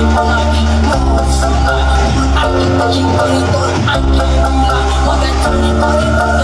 I'm not